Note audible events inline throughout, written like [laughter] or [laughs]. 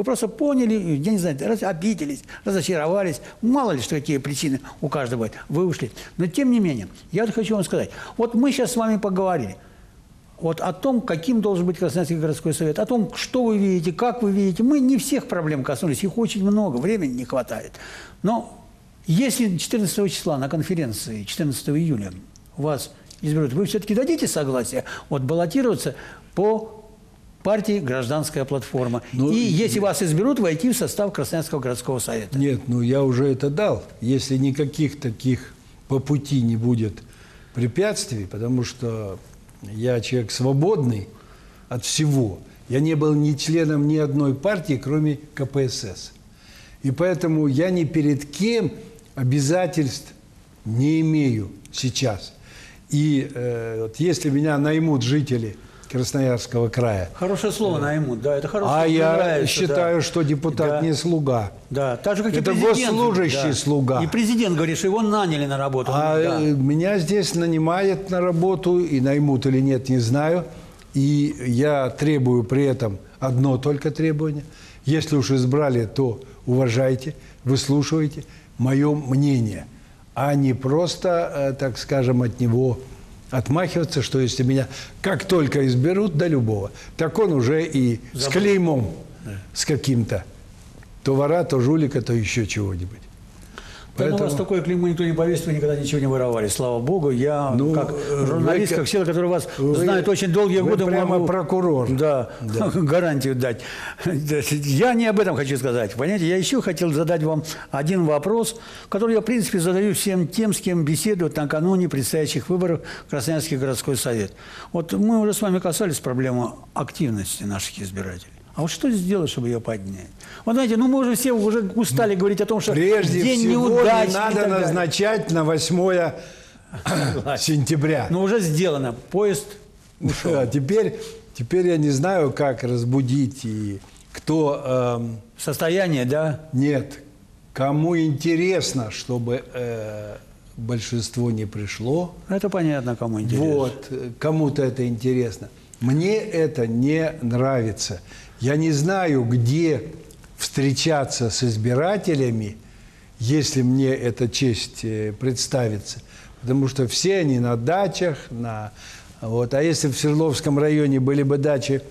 Вы просто поняли, я не знаю, раз, обиделись, разочаровались. Мало ли, что какие причины у каждого бывают. Вы ушли. Но тем не менее, я хочу вам сказать. Вот мы сейчас с вами поговорили вот о том, каким должен быть Красноярский городской совет, о том, что вы видите, как вы видите. Мы не всех проблем коснулись, их очень много, времени не хватает. Но если 14 числа на конференции, 14 июля, вас изберут, вы все-таки дадите согласие вот баллотироваться по партии «Гражданская платформа». Ну, и если вас изберут, войти в состав Красноярского городского совета. Нет, ну я уже это дал. Если никаких таких по пути не будет препятствий, потому что я человек свободный от всего. Я не был ни членом ни одной партии, кроме КПСС. И поэтому я ни перед кем обязательств не имею сейчас. И э, вот если меня наймут жители Красноярского края. Хорошее слово да. наймут, да, это хорошее. А я нравится, считаю, да. что депутат да. не слуга. Да, так же, как это и госслужащий да. слуга. И президент говорит, что его наняли на работу. А да. меня здесь нанимают на работу, и наймут или нет, не знаю. И я требую при этом одно только требование. Если уж избрали, то уважайте, выслушивайте мое мнение, а не просто, э, так скажем, от него отмахиваться, что если меня как только изберут, до любого, так он уже и Забыл. с клеймом, да. с каким-то. То вора, то жулика, то еще чего-нибудь. Поэтому... Да, у вас такое клеймо никто не повесит, вы никогда ничего не воровали. Слава Богу, я ну, как журналист, вы, как человек, который вас вы, знает очень долгие вы годы, прямо могу... прокурор. Да, да, [laughs] гарантию дать. Я не об этом хочу сказать. Понимаете, я еще хотел задать вам один вопрос, который я, в принципе, задаю всем тем, с кем беседую накануне предстоящих выборов Красноярский городской совет. Вот мы уже с вами касались проблемы активности наших избирателей. А вот что сделать, чтобы ее поднять? Вот знаете, ну мы уже все уже устали говорить о том, что Прежде день всего неудач не надо назначать на 8 сентября. Но уже сделано. Поезд ушел. Да, теперь, теперь я не знаю, как разбудить и кто... Эм, Состояние, да? Нет. Кому интересно, чтобы э, большинство не пришло. Это понятно, кому интересно. Вот, кому-то это интересно. Мне это не нравится. Я не знаю, где встречаться с избирателями, если мне эта честь э, представится. Потому что все они на дачах, на... Вот. А если в Свердловском районе были бы дачи,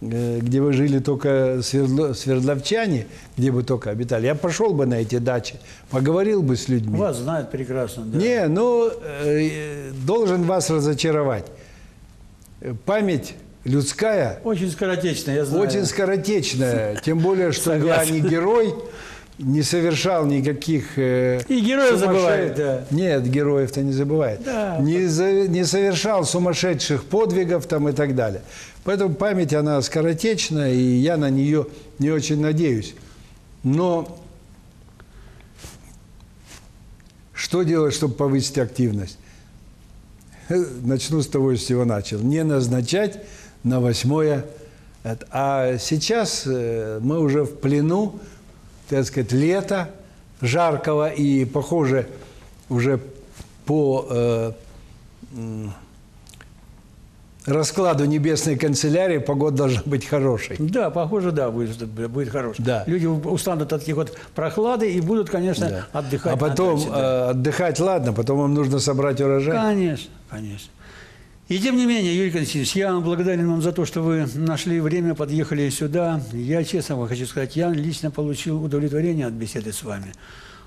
э, где вы жили только свердло, свердловчане, где бы только обитали, я пошел бы на эти дачи, поговорил бы с людьми. Вас знают прекрасно, да. Не, ну, э, должен вас разочаровать. Память людская... Очень скоротечная, я знаю. Очень скоротечная. Тем более, что я не герой, не совершал никаких... Э, и героев забывает, да. Нет, героев-то не забывает. Да. Не, за, не совершал сумасшедших подвигов там и так далее. Поэтому память, она скоротечная, и я на нее не очень надеюсь. Но что делать, чтобы повысить активность? [laughs] Начну с того, с чего начал. Не назначать на 8 А сейчас э, мы уже в плену, так сказать, лета жаркого, и, похоже, уже по э, раскладу небесной канцелярии погода должна быть хорошей. Да, похоже, да, будет, будет хорошей. Да. Люди устанут от таких вот прохлады и будут, конечно, да. отдыхать. А потом даче, да. Э, отдыхать, ладно, потом им нужно собрать урожай. Конечно, конечно. И тем не менее, Юрий Константинович, я благодарен вам за то, что вы нашли время, подъехали сюда. Я честно вам хочу сказать, я лично получил удовлетворение от беседы с вами.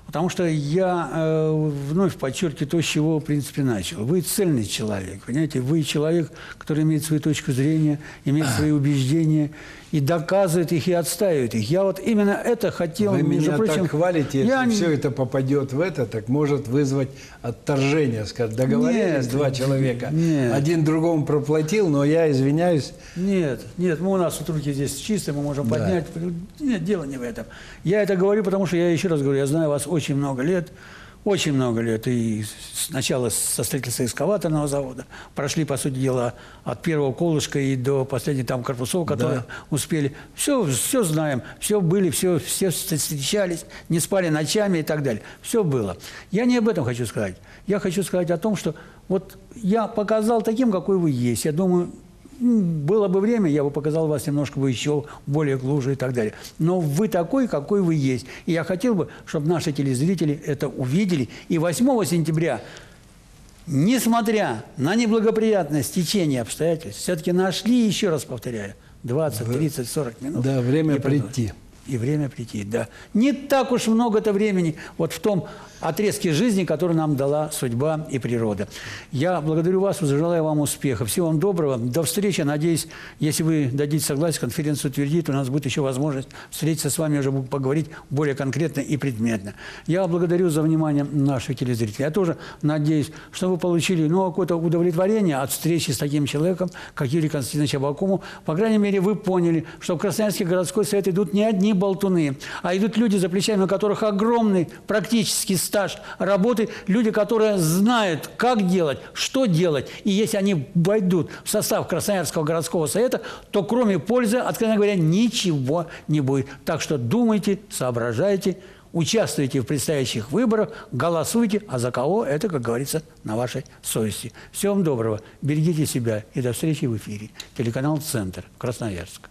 Потому что я э, вновь подчеркиваю то, с чего, в принципе, начал. Вы цельный человек, понимаете? Вы человек, который имеет свою точку зрения, имеет свои убеждения и доказывает их, и отстаивает их. Я вот именно это хотел, Вы между меня прочим... так хвалите, я... если все это попадет в это, так может вызвать отторжение. Скажет, договорились нет, два человека, нет. один другому проплатил, но я извиняюсь. Нет, нет, мы у нас вот руки здесь чистые, мы можем да. поднять. Нет, дело не в этом. Я это говорю, потому что я еще раз говорю, я знаю вас очень много лет, очень много лет. И сначала со строительства эскаваторного завода прошли, по сути дела, от первого колышка и до последних там корпусов, которые да. успели. Все, все знаем, все были, все, все встречались, не спали ночами и так далее. Все было. Я не об этом хочу сказать. Я хочу сказать о том, что вот я показал таким, какой вы есть. Я думаю, было бы время, я бы показал вас немножко бы еще более глубже и так далее. Но вы такой, какой вы есть. И я хотел бы, чтобы наши телезрители это увидели. И 8 сентября несмотря на неблагоприятное стечение обстоятельств, все-таки нашли, еще раз повторяю, 20, 30, 40 минут. Да, время И придут. И время прийти, да. Не так уж много-то времени вот в том отрезке жизни, который нам дала судьба и природа. Я благодарю вас, желаю вам успеха. Всего вам доброго. До встречи. Надеюсь, если вы дадите согласие, конференцию утвердит, у нас будет еще возможность встретиться с вами, уже поговорить более конкретно и предметно. Я благодарю за внимание наших телезрителей. Я тоже надеюсь, что вы получили ну, какое-то удовлетворение от встречи с таким человеком, как Юрий Константинович Абакумов. По крайней мере, вы поняли, что в Красноярский городской совет идут не одни болтуны, а идут люди, за плечами у которых огромный практический стаж работы, люди, которые знают, как делать, что делать. И если они войдут в состав Красноярского городского совета, то кроме пользы, откровенно говоря, ничего не будет. Так что думайте, соображайте, участвуйте в предстоящих выборах, голосуйте, а за кого это, как говорится, на вашей совести. Всего вам доброго, берегите себя и до встречи в эфире. Телеканал «Центр», Красноярск.